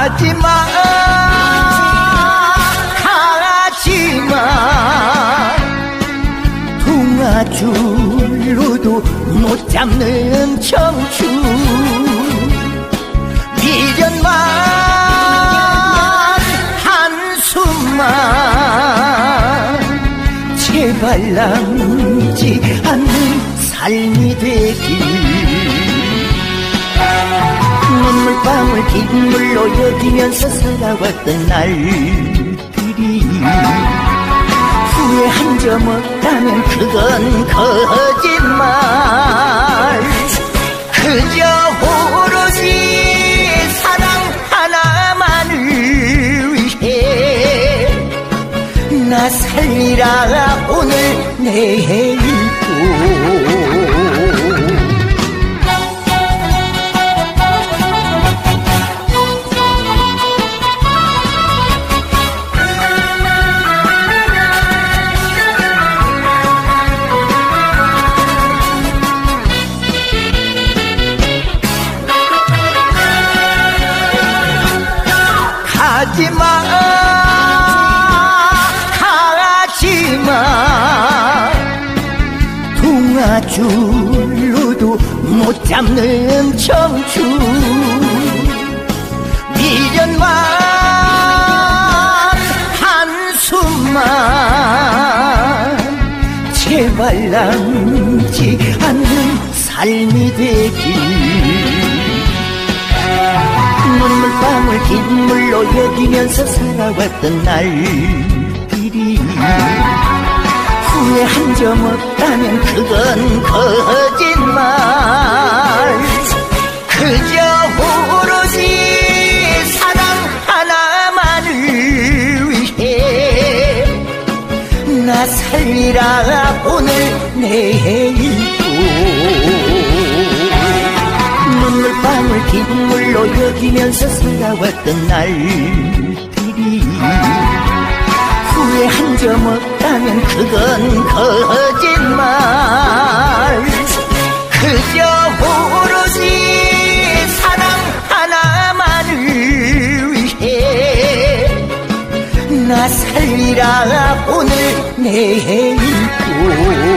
하지마. 가지마. 동아줄로도 못 잡는 청춘. 미련만 한숨만 제발 남지 않는 삶이 되길 물방울 빗물로 여기면서 살아왔던 날들이 후회 한 점 없다면 그건 거짓말. 그저 오로지 사랑 하나만을 위해 나 살리라 오늘 내일 동아줄로도 못 잡는 청춘. 미련만 한숨만 제발 남지 않는 삶이 되길. 눈물방울 빗물로 여기면서 살아왔던 날들이 후회 한 점 없다면 그건 나 살리라 오늘 내일도. 눈물방울 빗물로 여기면서 살아왔던 날들이 후회 한 점 없다면 그건 거짓말. 그저 오로지 사랑 하나만을 위해 나 살리라 오늘 내일도